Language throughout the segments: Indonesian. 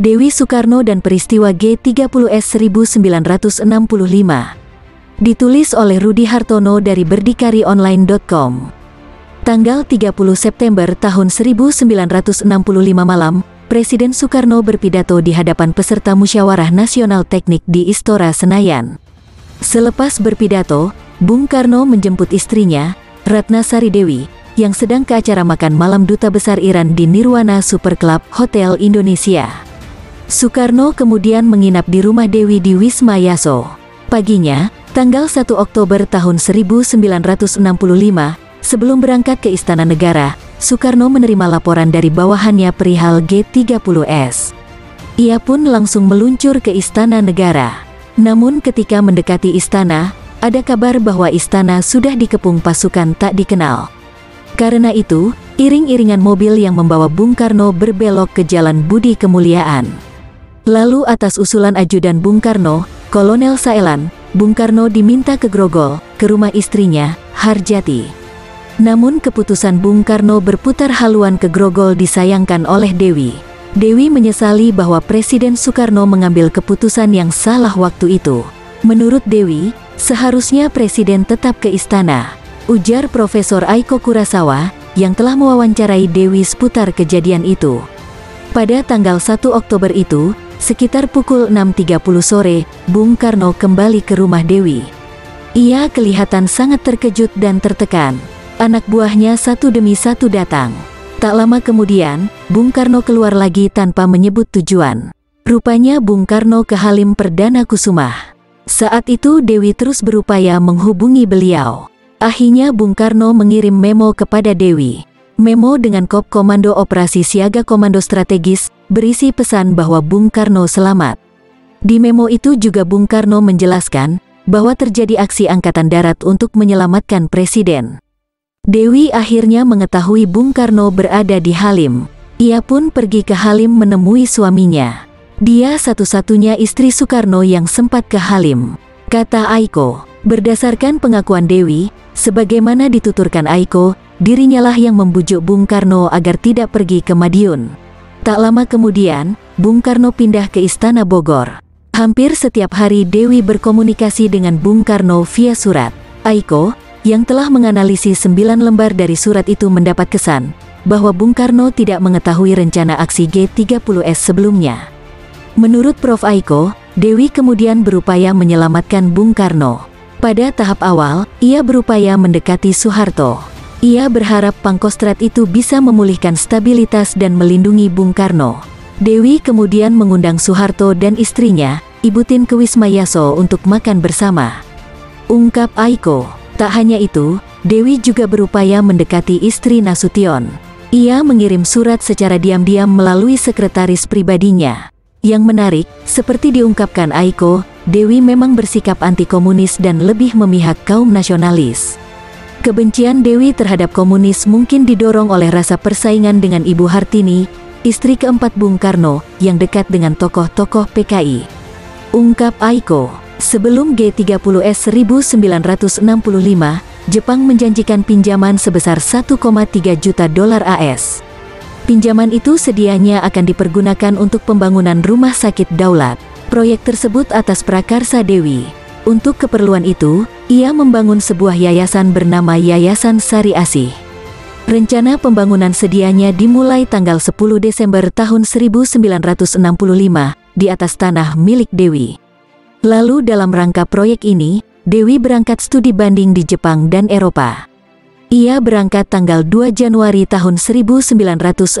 Dewi Soekarno dan peristiwa G30S 1965. Ditulis oleh Rudi Hartono dari berdikarionline.com. Tanggal 30 September tahun 1965 malam, Presiden Soekarno berpidato di hadapan peserta Musyawarah Nasional Teknik di Istora Senayan. Selepas berpidato, Bung Karno menjemput istrinya, Ratna Sari Dewi, yang sedang ke acara makan malam Duta Besar Iran di Nirwana Super Club Hotel Indonesia. Soekarno kemudian menginap di rumah Dewi di Wisma Yaso. Paginya, tanggal 1 Oktober tahun 1965, sebelum berangkat ke Istana Negara, Soekarno menerima laporan dari bawahannya perihal G30S. Ia pun langsung meluncur ke Istana Negara. Namun ketika mendekati istana, ada kabar bahwa istana sudah dikepung pasukan tak dikenal. Karena itu, iring-iringan mobil yang membawa Bung Karno berbelok ke Jalan Budi Kemuliaan. Lalu atas usulan ajudan Bung Karno, Kolonel Saelan, Bung Karno diminta ke Grogol, ke rumah istrinya, Harjati. Namun keputusan Bung Karno berputar haluan ke Grogol disayangkan oleh Dewi. Dewi menyesali bahwa Presiden Soekarno mengambil keputusan yang salah waktu itu. Menurut Dewi, seharusnya Presiden tetap ke istana. Ujar Profesor Aiko Kurasawa, yang telah mewawancarai Dewi seputar kejadian itu. Pada tanggal 1 Oktober itu, Sekitar pukul 6.30 sore, Bung Karno kembali ke rumah Dewi. Ia kelihatan sangat terkejut dan tertekan. Anak buahnya satu demi satu datang. Tak lama kemudian, Bung Karno keluar lagi tanpa menyebut tujuan. Rupanya Bung Karno ke Halim Perdana Kusumah. Saat itu Dewi terus berupaya menghubungi beliau. Akhirnya Bung Karno mengirim memo kepada Dewi. Memo dengan kop Komando Operasi Siaga Komando Strategis, berisi pesan bahwa Bung Karno selamat. Di memo itu juga Bung Karno menjelaskan, bahwa terjadi aksi Angkatan Darat untuk menyelamatkan Presiden. Dewi akhirnya mengetahui Bung Karno berada di Halim. Ia pun pergi ke Halim menemui suaminya. Dia satu-satunya istri Soekarno yang sempat ke Halim. Kata Aiko, berdasarkan pengakuan Dewi, sebagaimana dituturkan Aiko, dirinya lah yang membujuk Bung Karno agar tidak pergi ke Madiun. Tak lama kemudian, Bung Karno pindah ke Istana Bogor. Hampir setiap hari Dewi berkomunikasi dengan Bung Karno via surat. Aiko, yang telah menganalisis sembilan lembar dari surat itu mendapat kesan, bahwa Bung Karno tidak mengetahui rencana aksi G30S sebelumnya. Menurut Prof. Aiko, Dewi kemudian berupaya menyelamatkan Bung Karno. Pada tahap awal, ia berupaya mendekati Soeharto. Ia berharap Pangkostrat itu bisa memulihkan stabilitas dan melindungi Bung Karno. Dewi kemudian mengundang Soeharto dan istrinya, Ibu Tin ke Wisma Yaso untuk makan bersama. Ungkap Aiko, tak hanya itu, Dewi juga berupaya mendekati istri Nasution. Ia mengirim surat secara diam-diam melalui sekretaris pribadinya. Yang menarik, seperti diungkapkan Aiko, Dewi memang bersikap anti-komunis dan lebih memihak kaum nasionalis. Kebencian Dewi terhadap komunis mungkin didorong oleh rasa persaingan dengan Ibu Hartini, istri keempat Bung Karno, yang dekat dengan tokoh-tokoh PKI. Ungkap Aiko, sebelum G30S 1965, Jepang menjanjikan pinjaman sebesar 1,3 juta dolar AS. Pinjaman itu sedianya akan dipergunakan untuk pembangunan rumah sakit daulat. Proyek tersebut atas prakarsa Dewi. Untuk keperluan itu, ia membangun sebuah yayasan bernama Yayasan Sari Asih. Rencana pembangunan sedianya dimulai tanggal 10 Desember tahun 1965 di atas tanah milik Dewi. Lalu dalam rangka proyek ini, Dewi berangkat studi banding di Jepang dan Eropa. Ia berangkat tanggal 2 Januari tahun 1966.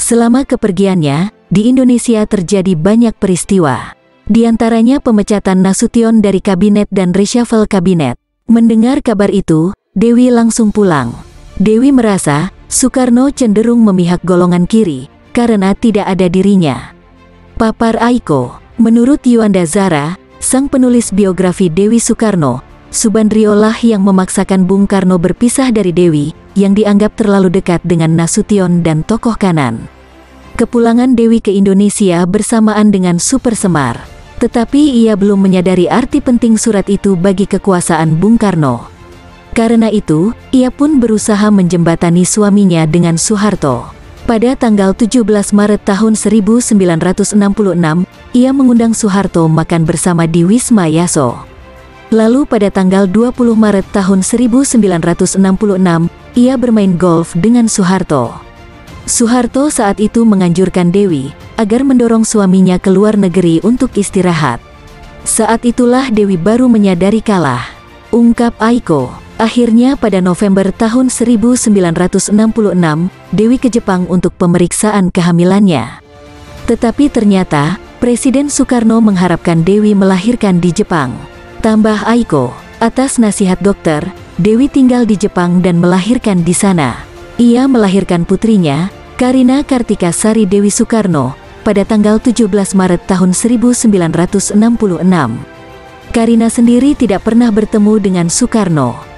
Selama kepergiannya, di Indonesia terjadi banyak peristiwa. Di antaranya pemecatan Nasution dari kabinet dan reshuffle kabinet. Mendengar kabar itu, Dewi langsung pulang. Dewi merasa, Soekarno cenderung memihak golongan kiri, karena tidak ada dirinya. Papar Aiko, menurut Yuanda Zara, sang penulis biografi Dewi Soekarno, Subandrio lah yang memaksakan Bung Karno berpisah dari Dewi, yang dianggap terlalu dekat dengan Nasution dan tokoh kanan. Kepulangan Dewi ke Indonesia bersamaan dengan Super Semar. Tetapi ia belum menyadari arti penting surat itu bagi kekuasaan Bung Karno. Karena itu, ia pun berusaha menjembatani suaminya dengan Soeharto. Pada tanggal 17 Maret tahun 1966, ia mengundang Soeharto makan bersama di Wisma Yaso. Lalu pada tanggal 20 Maret tahun 1966, ia bermain golf dengan Soeharto. Soeharto saat itu menganjurkan Dewi agar mendorong suaminya ke luar negeri untuk istirahat. Saat itulah Dewi baru menyadari kalah. Ungkap Aiko. Akhirnya pada November tahun 1966, Dewi ke Jepang untuk pemeriksaan kehamilannya. Tetapi ternyata, Presiden Soekarno mengharapkan Dewi melahirkan di Jepang. Tambah Aiko, atas nasihat dokter, Dewi tinggal di Jepang dan melahirkan di sana. Ia melahirkan putrinya, Karina Kartika Sari Dewi Soekarno, pada tanggal 17 Maret tahun 1966. Karina sendiri tidak pernah bertemu dengan Soekarno.